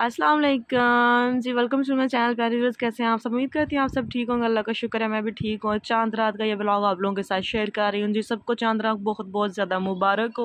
अस्सलाम वालेकुम जी वेलकम टू माई चैनल प्यारे व्यूअर्स कैसे हैं आप सब? उम्मीद करती हैं आप सब ठीक होंगे, अल्लाह का शुक्र है, मैं भी ठीक हूँ। चाँद रात का ये ब्लॉग आप लोगों के साथ शेयर कर रही हूँ। जी, सबको चाँद रात बहुत बहुत ज़्यादा मुबारक हो।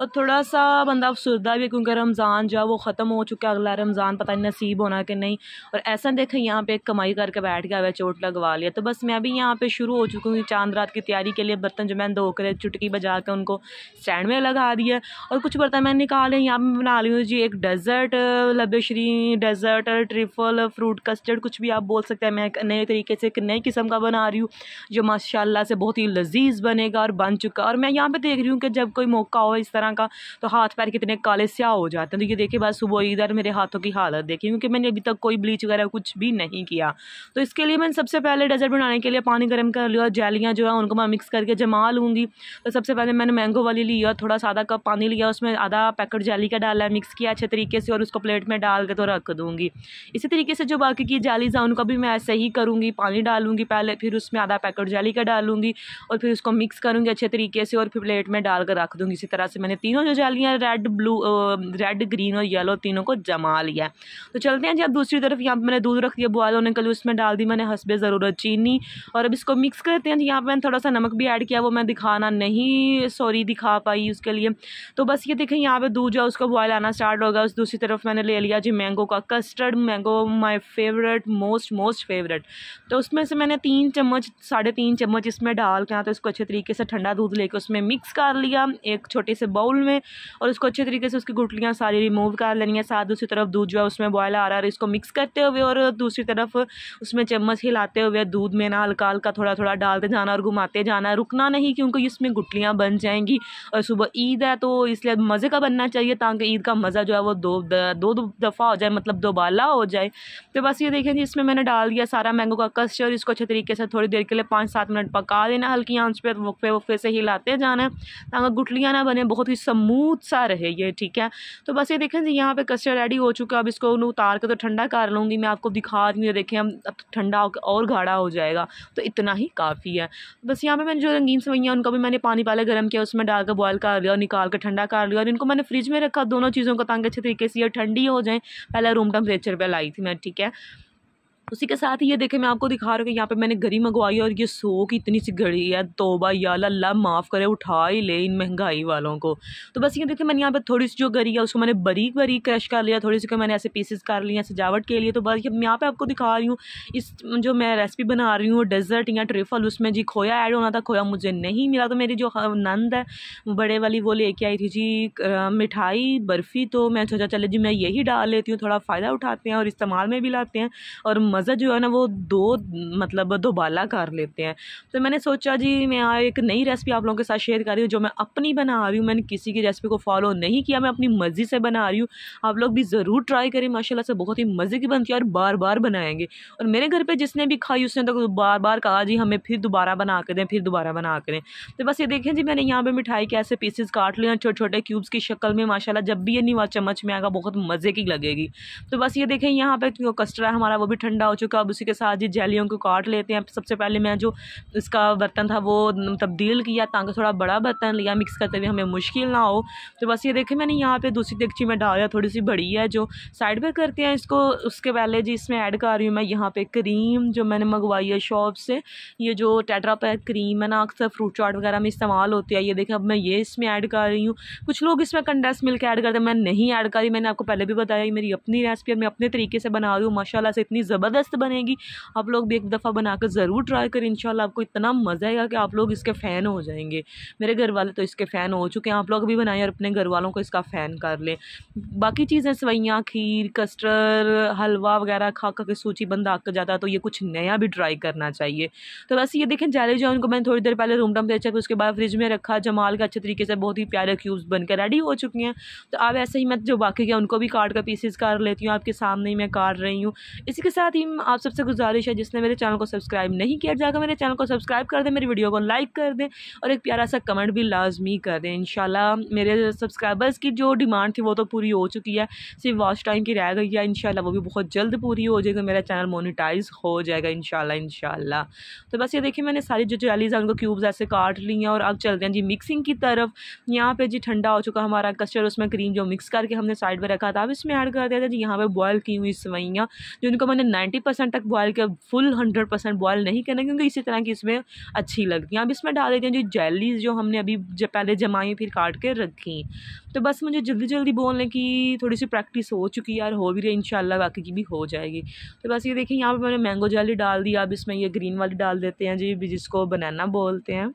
और थोड़ा सा बंदा अफसरदा भी क्योंकि रमज़ान जो है वो ख़त्म हो चुका है, अगला रमज़ान पता नहीं नसीब होना कि नहीं। और ऐसा देखें, यहाँ पर कमाई करके बैठ गया हुआ चोट लगवा लिया। तो बस मैं भी यहाँ पर शुरू हो चुकी हूँ चाँद रात की तैयारी के लिए बर्तन जो मैंने धो कर चुटकी बजा कर उनको स्टैंड में लगा दिया। और कुछ बर्तन मैंने निकाले, यहाँ पर बना ली हूँ जी, एक dessert लबेशरी dessert dessert trifle fruit custard कुछ भी आप बोल सकते हैं। मैं नए तरीके से एक नई किस्म का बना रही हूँ, जो माशाल्लाह से बहुत ही लजीज बनेगा और बन चुका और मैं यहाँ पे देख रही हूँ कि जब कोई मौका हो इस तरह का तो हाथ पैर कितने काले स्याह हो जाते हैं। तो ये देखिए, बस सुबह इधर मेरे हाथों की हालत देखी क्योंकि मैंने अभी तक कोई ब्लीच वगैरह कुछ भी नहीं किया। तो इसके लिए मैंने सबसे पहले डेजर्ट बनाने के लिए पानी गर्म कर लिया और जैलियाँ जो है, उनको मैं मिक्स करके जमा लूँगी। तो सबसे पहले मैंने मैंगो वाली लिया थोड़ा सा आधा कप पानी लिया, उसमें आधा पैकेट जैली का डाला मिक्स किया अच्छे तरीके से और उसको प्लेट में डाल के तो रख दूँगी। इसी तरीके से जो बाकी की जाली है, उनका भी मैं ऐसे ही करूँगी। पानी डालूँगी पहले, फिर उसमें आधा पैकेट जाली का डालूँगी और फिर उसको मिक्स करूँगी अच्छे तरीके से और फिर प्लेट में डाल कर रख दूँगी। इसी तरह से मैंने तीनों जो जालियाँ रेड ब्लू रेड ग्रीन और येलो तीनों को जमा लिया तो चलते हैं जी, अब दूसरी तरफ़ यहाँ पर मैंने दूध रख दिया बॉयल होने के लिए उसमें डाल दी, मैंने हंसबे ज़रूरत चीनी और अब इसको मिक्स करते हैं यहाँ पर मैंने थोड़ा सा नमक भी ऐड किया, वो मैं दिखाना नहीं सॉरी दिखा पाई उसके लिए। तो बस ये देखें, यहाँ पे दूध जो उसको बॉयल आना स्टार्ट होगा उस दूसरी तरफ़ मैंने ले लिया जी मैंगो का custard mango my favourite most most favourite तो उसमें से मैंने तीन चम्मच, साढ़े तीन चम्मच इसमें डाल के तो इसको अच्छे तरीके से ठंडा दूध लेके उसमें मिक्स कर लिया, एक छोटे से बाउल में, और उसको अच्छे तरीके से उसकी गुटलियाँ सारी रिमूव कर लेनी है। साथ दूसरी तरफ़ दूध जो है उसमें बॉयल आ रहा है, इसको मिक्स करते हुए, और दूसरी तरफ़ उसमें चम्मच हिलाते हुए दूध में ना हल्का हल्का थोड़ा थोड़ा डालते जाना और घुमाते जाना रुकना नहीं, क्योंकि इसमें गुटलियाँ बन जाएँगी, और सुबह ईद है तो इसलिए मज़े का बनना चाहिए, ताकि ईद का मज़ा जो है वो दो दो दफ़ा हो जाए मतलब दोबाला हो जाए। तो बस ये देखें जी, इसमें मैंने डाल दिया सारा मैंगो का कस्टर्ड, इसको अच्छे तरीके से थोड़ी देर के लिए पाँच सात मिनट पका देना हल्की आँच पर वक्फे वक्फे से हिलाते जाना है, ताकि गुटलियाँ ना बने, बहुत ही समूथ सा रहे ये, ठीक है? तो बस ये देखें जी, यहाँ पर कस्टर्ड रेडी हो चुका है, अब इसको उतार के तो ठंडा कर लूँगी मैं, आपको दिखा हूँ देखें, अब ठंडा होकर और गाढ़ा हो जाएगा तो इतना ही काफ़ी है। बस यहाँ पर मैंने जो रंगीन सवैयाँ उनका भी मैंने पानी पहले गर्म किया, उसमें डाल कर बॉयल कर लिया और निकाल कर ठंडा कर लिया, और इनको मैंने फ्रिज में रखा, दोनों चीज़ों को, ताकि अच्छे तरीके से ये ठंडी हो जाए पहले रूम टेम्परेचर पर लाई थी मैं ठीक है? उसी के साथ ही ये देखे, मैं आपको दिखा रहा हूँ कि यहाँ पे मैंने घड़ी मंगवाई और ये सौ की इतनी सी घड़ी है, तोबा, या अल्लाह, माफ़ करे, उठा ही ले इन महँगाई वालों को। तो बस ये देखे, मैंने यहाँ पे थोड़ी सी जो घड़ी है, उसको मैंने बरीक बरीक क्रश कर लिया, थोड़ी सी मैंने ऐसे पीसेस कर लिया सजावट के लिए। तो बस ये यहाँ पे आपको दिखा रही हूँ, इस जो मैं रेसिपी बना रही हूँ डेजर्ट या ट्रिफल उसमें जी खोया ऐड होना था, खोया मुझे नहीं मिला। तो मेरी जो नंद है बड़े वाली वो लेके आई थी जी मिठाई, बर्फ़ी। तो मैं सोचा, चले जी, मैं यही डाल लेती हूँ, थोड़ा फ़ायदा उठाते हैं और इस्तेमाल में भी लाते हैं और मज़ा जो है ना वो दो मतलब दोबाला कर लेते हैं। तो मैंने सोचा जी, मैं एक नई रेसिपी आप लोगों के साथ शेयर कर रही हूँ, जो मैं अपनी बना रही हूँ। मैंने किसी की रेसिपी को फॉलो नहीं किया, मैं अपनी मर्ज़ी से बना रही हूँ। आप लोग भी ज़रूर ट्राई करें, माशाल्लाह से बहुत ही मज़े की बनती है और बार बार बनाएँगे। और मेरे घर पर जिसने भी खाई, उसने तो बार बार कहा जी, हमें फिर दोबारा बना कर दें, फिर दोबारा बना कर दें। तो बस ये देखें जी, मैंने यहाँ पर मिठाई के ऐसे पीसेस काट लिए छोटे छोटे क्यूब्स की शक्ल में माशाला जब भी ये नीवा चम्मच में आएगा, बहुत मज़े की लगेगी। तो बस ये देखें, यहाँ पे जो कस्टर्ड है हमारा, वो भी ठंडा हो चुका अब उसी के साथ ही जेलियों को काट लेते हैं। सबसे पहले मैं जो इसका बर्तन था वो तब्दील किया ताकि थोड़ा बड़ा बर्तन लिया, मिक्स करते हुए हमें मुश्किल ना हो। तो बस ये देखें, मैंने यहाँ पे दूसरी देगची में डाला थोड़ी सी बड़ी है जो साइड पर करते हैं इसको। उसके पहले जी इसमें ऐड कर रही हूँ मैं यहाँ पर क्रीम जो मैंने मंगवाई है शॉप से। ये जो टेट्रा पैक क्रीम है ना, अक्सर फ्रूट चाट वगैरह में इस्तेमाल होती है। ये देखें, अब मैं ये इसमें ऐड कर रही हूँ। कुछ लोग इसमें कंडेंस मिल्क ऐड करते हैं, मैं नहीं ऐड कर रही। मैंने आपको पहले भी बताया मेरी अपनी रेसिपी है, मैं अपने तरीके से बना रही हूँ। माशाल्लाह से इतनी ज़बरदस्त बनेगी। आप लोग भी एक दफ़ा बना कर ज़रूर ट्राई करें, इंशाल्लाह आपको इतना मज़ा आएगा कि आप लोग इसके फ़ैन हो जाएँगे। मेरे घर वाले तो इसके फ़ैन हो चुके हैं, आप लोग भी बनाएँ और अपने घर वालों को इसका फ़ैन कर लें। बाकी चीज़ें सवैयाँ, खीर, कस्टर, हलवा वगैरह खा खा के सूची बंद आकर जाता तो ये कुछ नया भी ट्राई करना चाहिए। तो बस ये देखें, जाले जो उनको मैंने थोड़ी देर पहले रूम टेम्परेचर उसके बाद फ्रिज में रखा, जमाल का अच्छे तरीके से बहुत ही प्यारे क्यूब्स बनकर रेडी हो चुकी हैं। तो अब ऐसे ही मैं जो बाकी के उनको भी काट कर पीसेस कर लेती हूँ, आपके सामने ही मैं काट रही हूँ। इसी के साथ ही आप सबसे गुजारिश है, जिसने मेरे चैनल को सब्सक्राइब नहीं किया, जाकर मेरे चैनल को सब्सक्राइब कर दें, मेरी वीडियो को लाइक कर दें और एक प्यारा सा कमेंट भी लाजमी कर दें। इन मेरे सब्सक्राइबर्स की जो डिमांड थी, वो तो पूरी हो चुकी है। सिर्फ़ वॉच टाइम की रह गई है इन वो भी बहुत जल्द पूरी हो जाएगी मेरा चैनल मोनिटाइज हो जाएगा इन शाला तो बस ये देखिए, मैंने सारी जो जेलीज है, उनको क्यूब्स ऐसे काट ली हैं और अब चलते हैं जी मिक्सिंग की तरफ़। यहाँ पे जी ठंडा हो चुका हमारा कस्टर्ड उसमें क्रीम जो मिक्स करके हमने साइड पर रखा था, अब इसमें ऐड कर दिया था जी, यहाँ पर बॉयल की हुई सवैयाँ जिनको मैंने नाइन्टी परसेंट तक बॉयल किया फुल हंड्रेड परसेंट बॉयल नहीं करना, क्योंकि इसी तरह की इसमें अच्छी लगती हैं। अब इसमें डाल देते हैं जो जेलीज जो हमने अभी पहले जमाई, फिर काट के रखी। तो बस मुझे जल्दी जल्दी बोलने की थोड़ी सी प्रैक्टिस हो चुकी है यार, हो भी रही, इंशाल्लाह बाकी की भी हो जाएगी। तो बस ये देखिए, यहाँ पर मैंने मैंगो जेली डाल दिया, अब इसमें ये ग्रीन वाली डाल देते हैं जी, जिसको बनाना बोलते हैं।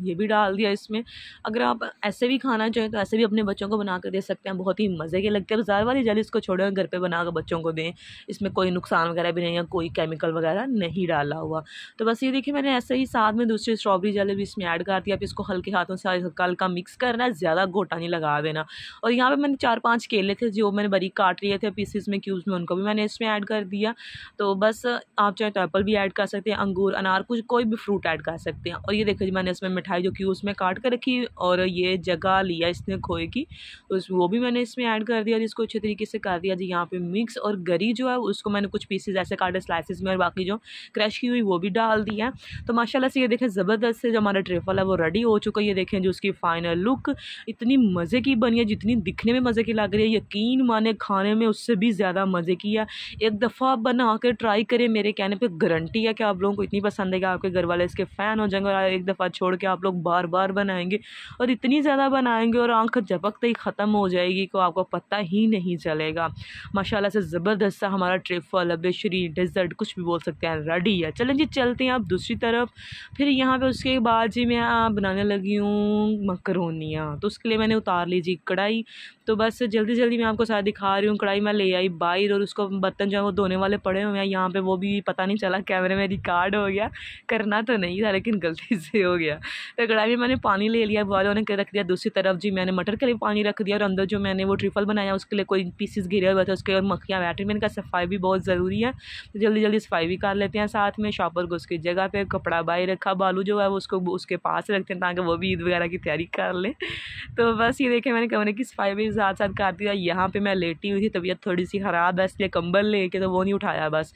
ये भी डाल दिया इसमें। अगर आप ऐसे भी खाना चाहें तो ऐसे भी अपने बच्चों को बना कर दे सकते हैं। बहुत ही मज़े के लगते हैं। बाज़ार वाली जली इसको छोड़े, घर पे बना कर बच्चों को दें। इसमें कोई नुकसान वगैरह भी नहीं है, कोई केमिकल वगैरह नहीं डाला हुआ। तो बस ये देखिए, मैंने ऐसे ही साथ में दूसरी स्ट्रॉबेरी जली भी इसमें ऐड कर दिया। फिर इसको हल्के हाथों से हल्का हल्का मिक्स करना ज़्यादा गोटा नहीं लगा देना। और यहाँ पर मैंने चार पाँच केले थे जो मैंने बरीक काट लिए थे, पीसीस में क्यूब्स में, उनको भी मैंने इसमें ऐड कर दिया। तो बस आप चाहे तो एप्पल भी ऐड कर सकते हैं, अंगूर, अनार, कुछ कोई भी फ्रूट ऐड कर सकते हैं। और ये देखो जी, मैंने इसमें मिठाई जो कि उसमें काट कर रखी और ये जगह लिया इसने खोए की। तो वो भी मैंने इसमें ऐड कर दिया जिसको अच्छे तरीके से कर दिया। जी, यहाँ पे मिक्स और गरी जो है, उसको मैंने कुछ पीसेज ऐसे काटे स्लाइसिस में और बाकी जो क्रश की हुई वो भी डाल दी है। तो माशाल्लाह से ये देखें, ज़बरदस्त से जो हमारा ट्रिफल है वो रेडी हो चुका है। ये देखें जो उसकी फाइनल लुक इतनी मज़े की बनी है, जितनी दिखने में मज़े की लग रही है। यकीन माने खाने में उससे भी ज़्यादा मज़े की है। एक दफ़ा बना कर ट्राई करें, मेरे कहने पर गारंटी है कि आप लोगों को इतनी पसंद है कि आपके घर वाले इसके फ़ैन हो जाएँगे और एक दफ़ा छोड़ के आप लोग बार बार बनाएँगे और इतनी ज़्यादा बनाएँगे और आँख झपकते ही ख़त्म हो जाएगी को आपको पता ही नहीं चलेगा। माशाल्लाह से ज़बरदस्त सा हमारा ट्रिफल बेशरी डेजर्ट कुछ भी बोल सकते हैं रेडी है। चलें जी, चलते हैं आप दूसरी तरफ़। फिर यहाँ पे उसके बाद जी मैं बनाने लगी हूँ मकरोनियाँ। तो उसके लिए मैंने उतार ली जी कढ़ाई। तो बस जल्दी जल्दी मैं आपको सारा दिखा रही हूँ। कढ़ाई मैं ले आई बाहर और उसको बर्तन जो है वो धोने वाले पड़े हुए हैं। यहाँ पे वो भी पता नहीं चला, कैमरे में रिकॉर्ड हो गया। करना तो नहीं था, लेकिन गलती से हो गया। तो कढ़ाई में मैंने पानी ले लिया बॉयल होने के रख दिया दूसरी तरफ़। जी, मैंने मटर के लिए पानी रख दिया और अंदर जो मैंने वो ट्रिफल बनाया, उसके लिए कोई पीसेस गिरे हुए थे, उसके और मक्खियाँ बैठी मैंने कहा, सफ़ाई भी बहुत ज़रूरी है तो जल्दी जल्दी सफ़ाई भी कर लेते हैं साथ में, शॉपर को उसकी जगह पर कपड़ा बाई रखा, बालू जो है वो उसको, उसके पास रखते हैं ताकि वो भी ईद वगैरह की तैयारी कर लें। तो बस ये देखे, मैंने कमरे की सफ़ाई भी साथ साथ कर दिया यहाँ पर मैं लेटी हुई थी, तबीयत थोड़ी सी ख़राब है, इसलिए कंबल लेके तो वो नहीं उठाया बस।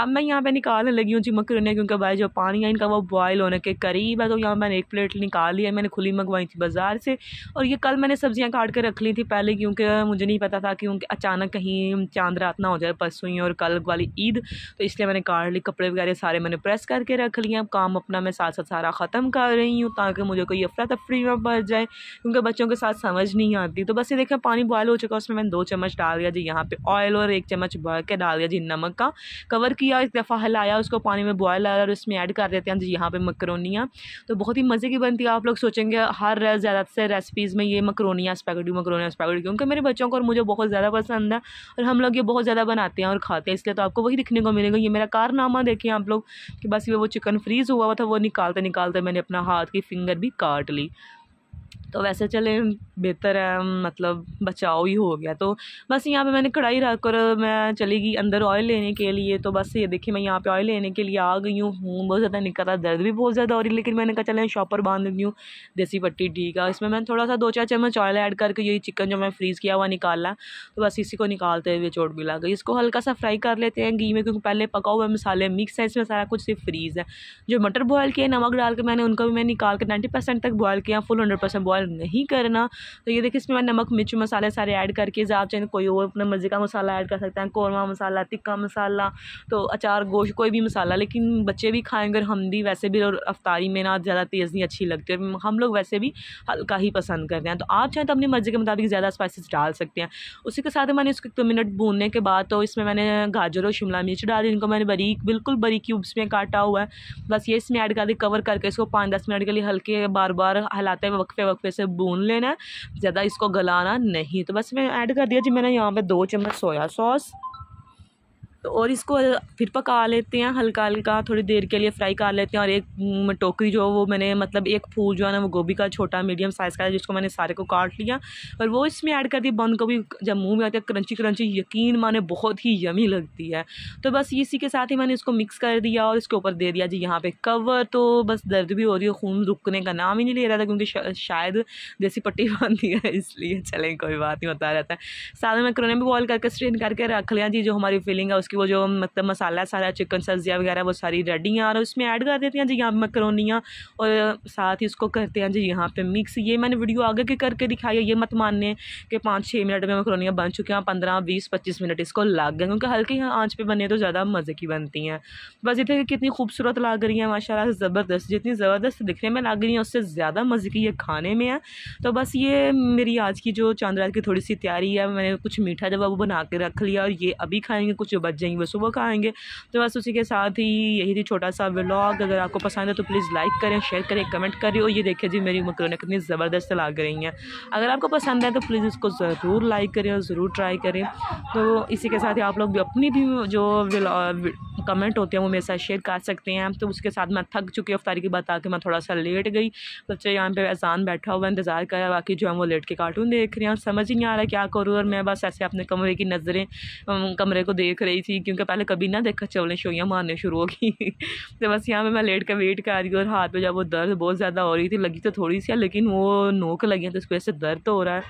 अब मैं यहाँ पर निकालने लगी हूँ जी मकरने, क्योंकि भाई जो पानी है इनका वो बॉयल होने के करीब है तो यहाँ मैंने एक प्लेट निकाल लिया मैंने खुली मंगवाई थी बाज़ार से। और ये कल मैंने सब्ज़ियाँ काट के रख ली थी पहले, क्योंकि मुझे नहीं पता था क्योंकि अचानक कहीं चाँद रात ना हो जाए, परसों ही और कल वाली ईद। तो इसलिए मैंने काट ली, कपड़े वगैरह सारे मैंने प्रेस करके रख लिए। अब काम अपना मैं साथ साथ सारा ख़त्म कर रही हूँ, ताकि मुझे कोई अफरा तफरी में पड़ जाए, क्योंकि बच्चों के साथ समझ नहीं आती। तो बस ये देखें, पानी बॉयल हो चुका है, उसमें मैंने दो चम्मच डाल दिया जी, यहाँ पे ऑयल और एक चम्मच बॉयल के डाल दिया जी, नमक का। कवर किया, एक दफ़ा हिलाया, उसको पानी में बॉयल आया और उसमें ऐड कर देते हैं जी, यहाँ पे मकरोनियाँ। तो बहुत ही मज़े की बनती है? आप लोग सोचेंगे, हर ज़्यादा से रेसिपीज़ में ये मकरोनिया स्पैगेटी मकरोनिया स्पैगेटी क्योंकि मेरे बच्चों को और मुझे बहुत ज़्यादा पसंद है और हम लोग ये बहुत ज़्यादा बनाते हैं और खाते हैं, इसलिए तो आपको वही दिखने को मिलेगा। ये मेरा कारनामा देखें आप लोग कि बस ये वो चिकन फ्रीज़ हुआ हुआ था, वो निकालते निकालते मैंने अपना हाथ की फिंगर भी काट ली। तो वैसे चले, बेहतर है मतलब बचाव ही हो गया। तो बस यहाँ पे मैंने कढ़ाई रख कर मैं चली गई अंदर ऑयल लेने के लिए। तो बस ये देखिए, मैं यहाँ पे ऑयल लेने के लिए आ गई हूँ। बहुत ज़्यादा निकल रहा, दर्द भी बहुत ज़्यादा हो रही लेकिन मैंने कहा, चले शॉपर बाँध दी हूँ, देसी पट्टी ठीक है। इसमें मैंने थोड़ा सा दो चार चम्मच ऑयल ऐड करके यही चिकन जो मैं फ्रीज़ किया हुआ निकाला तो बस इसी को निकालते हुए चोट भी लग गई। इसको हल्का सा फ्राई कर लेते हैं घी में, क्योंकि पहले पका हुआ मसाले मिक्स है, इसमें सारा कुछ सिर्फ़ फ्रीज़ है। जो मटर बॉयल किया नमक डाल के मैंने, उनको भी मैं निकाल के नाइन्टी तक बॉयल किया फुल हंड्रेड परसेंट बॉयल नहीं करना। तो ये देखिए, इसमें मैं नमक, मिर्च, मसाले सारे ऐड करके आप चाहे कोई और अपने मज़े का मसाला ऐड कर सकते हैं। कौरमा मसाला तिक्का मसाला तो अचार, गोश्त, कोई भी मसाला। लेकिन बच्चे भी खाएँगे और हम भी वैसे भी और अफ्तारी में ना ज़्यादा तेज़ नहीं अच्छी लगती है हम लोग वैसे भी हल्का ही पसंद करते हैं। तो आप चाहें तो अपनी मर्ज़ी के मुताबिक ज़्यादा स्पाइसेस डाल सकते हैं। उसी के साथ मैंने इसको एक मिनट भूनने के बाद तो इसमें मैंने गाजर और शिमला मिर्च डाली। इनको मैंने बरीक बिल्कुल बरीक क्यूब्स में काटा हुआ है। बस ये इसमें ऐड कर दी कवर करके इसको पाँच दस मिनट के लिए हल्के बार बार हिलाते वक्फे वक्फे से भून लेना है ज़्यादा इसको गलाना नहीं। तो बस मैं ऐड कर दिया जी, मैंने यहाँ पे दो चम्मच सोया सॉस। तो और इसको फिर पका लेते हैं हल्का हल्का, थोड़ी देर के लिए फ्राई कर लेते हैं और एक टोकरी जो वो मैंने मतलब एक फूल जो है ना, वो गोभी का छोटा मीडियम साइज़ का है, जिसको मैंने सारे को काट लिया। और वो इसमें ऐड कर दी, बंद गोभी जब मुँह में आती है क्रंची क्रंची यकीन माने बहुत ही यमी लगती है। तो बस इसी के साथ ही मैंने इसको मिक्स कर दिया और इसके ऊपर दे दिया। जी, यहाँ पर कवर तो बस दर्द भी हो रही है, खून रुकने का नाम ही नहीं ले रहा था, क्योंकि शायद देसी पट्टी बांधी है, इसलिए, चलें, कोई बात नहीं, होता रहता है। साथ में मैक्रोनी भी बॉयल करके स्ट्रेन करके रख लिया। जी, जो हमारी फीलिंग है उसकी वो जो मतलब मसाला सारा चिकन सब्ज़ियाँ वगैरह वो सारी रेडी हैं और उसमें ऐड कर देते हैं जी यहाँ मैक्रोनियाँ और साथ ही उसको करते हैं जी यहाँ पे मिक्स ये मैंने वीडियो आगे के करके दिखाई ये मत मानने कि पाँच छः मिनट में मैक्रोनियाँ बन चुके हैं, पंद्रह, बीस, पच्चीस मिनट इसको लग गए क्योंकि हल्की आँच पर बने तो ज़्यादा मज़े की बनती हैं। बस इतने कितनी खूबसूरत लग रही है माशा ज़बरदस्त, जितनी ज़बरदस्त दिखने में लग रही है, उससे ज़्यादा मज़े की ये खाने में है। तो बस ये मेरी आज की जो चाँद रात की थोड़ी सी तैयारी है, मैंने कुछ मीठा जब वो बना के रख लिया और ये अभी खाएँगे, कुछ बच जाएँगे वो सुबह खाएँगे तो बस उसी के साथ ही यही थी छोटा सा व्लॉग अगर आपको पसंद है तो प्लीज़ लाइक करें शेयर करें कमेंट करें और ये देखिए जी मेरी मकरोने कितनी ज़बरदस्त लाग रही हैं। अगर आपको पसंद है तो प्लीज़ इसको ज़रूर लाइक करें और ज़रूर ट्राई करें। तो इसी के साथ ही आप लोग भी अपनी भी जो कमेंट होते हैं वो मेरे साथ शेयर कर सकते हैं। तो उसके साथ मैं थक चुकी हूँ, अफ्तारी की बात आके मैं थोड़ा सा लेट गई। बच्चे यहाँ पे एहसान बैठा हुआ इंतज़ार कर रहा बाकी जो है वो लेट के कार्टून देख रहे हैं समझ ही नहीं आ रहा क्या करूँ और मैं बस ऐसे अपने कमरे की नज़रें कमरे को देख रही थी क्योंकि पहले कभी ना देखा चवलें शोइयाँ मारने शुरू हो गई। तो बस यहाँ पर मैं लेट कर वेट कर रही हूँ और हाथ पर जब वो दर्द बहुत ज़्यादा हो रही थी, लगी तो थोड़ी सी है, लेकिन वो नोक लगी है तो उसकी वजह से दर्द तो हो रहा है।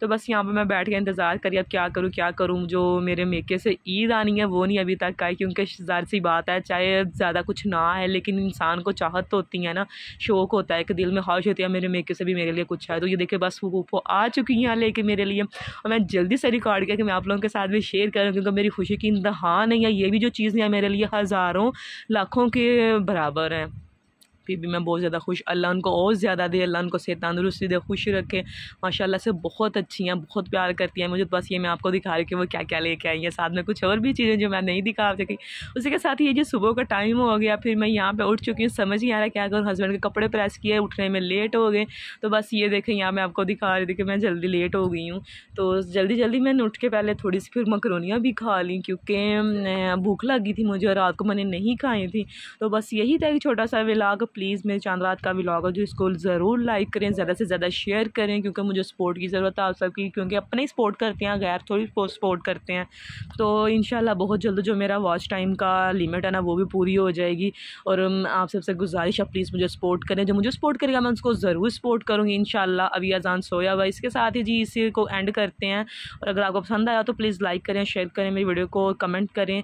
तो बस यहाँ पर मैं बैठ के इंतज़ार करी, अब क्या करूँ क्या करूँ, जो मेरे मेके से ईद आनी है, वो नहीं अभी तक आई, क्योंकि ज़ाहिर सी बात है, चाहे ज़्यादा कुछ ना है, लेकिन इंसान को चाहत तो होती है ना, शौक होता है कि दिल में ख्वाहिश होती है, मेरे मेके से भी मेरे लिए कुछ है। तो ये देखे बस वो वो आ चुकी हैं लेके मेरे लिए, और मैं जल्दी से रिकॉर्ड किया कि मैं आप लोगों के साथ भी शेयर करूँ, क्योंकि मेरी खुशी की इंतहा नहीं है ये भी जो चीज़ है मेरे लिए हज़ारों लाखों के बराबर हैं। फिर भी मैं बहुत ज़्यादा खुश। अल्लाह उनको और ज़्यादा दे, अल्लाह उनको सेहत तंदरुस्ती दे, खुश रखे। माशाल्लाह से बहुत अच्छी हैं, बहुत प्यार करती हैं। मुझे तो बस ये मैं आपको दिखा रही कि वो क्या क्या लेके आई हैं। साथ में कुछ और भी चीज़ें जो मैं नहीं दिखा सकी उसी के साथ ये जो सुबह का टाइम हो गया, फिर मैं यहाँ पर उठ चुकी हूँ। समझ नहीं आ रहा क्या करूँ। हस्बैंड के कपड़े प्रेस किए उठने में लेट हो गए। तो बस ये देखें, यहाँ मैं आपको दिखा रही थी कि मैं जल्दी लेट हो गई हूँ। तो जल्दी जल्दी मैंने उठ के पहले थोड़ी सी फिर मकरोनियाँ भी खा ली, क्योंकि भूख लगी थी मुझे रात को मैंने नहीं खाई थी। तो बस यही था कि छोटा सा विलाग प्लीज़ मेरे चाँद रात का व्लॉग है जो इसको ज़रूर लाइक करें, ज़्यादा से ज़्यादा शेयर करें क्योंकि मुझे सपोर्ट की ज़रूरत है आप सबकी, क्योंकि अपने ही सपोर्ट करते हैं, गैर थोड़ी सपोर्ट करते हैं। तो इन बहुत जल्द जो मेरा वॉच टाइम का लिमिट है ना, वो भी पूरी हो जाएगी। और आप सबसे गुजारिश है प्लीज़ मुझे सपोर्ट करें। जो मुझे सपोर्ट करेगा, मैं उसको ज़रूर सपोर्ट करूँगी इन अभी अजान सोया हुआ इसके साथ ही जी इसी को एंड करते हैं। और अगर आपको पसंद आया तो प्लीज़ लाइक करें शेयर करें, मेरी वीडियो को कमेंट करें।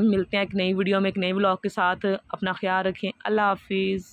मिलते हैं एक नई वीडियो में, एक नए ब्लॉग के साथ। अपना ख्याल रखें। अल्लाह हाफिज़।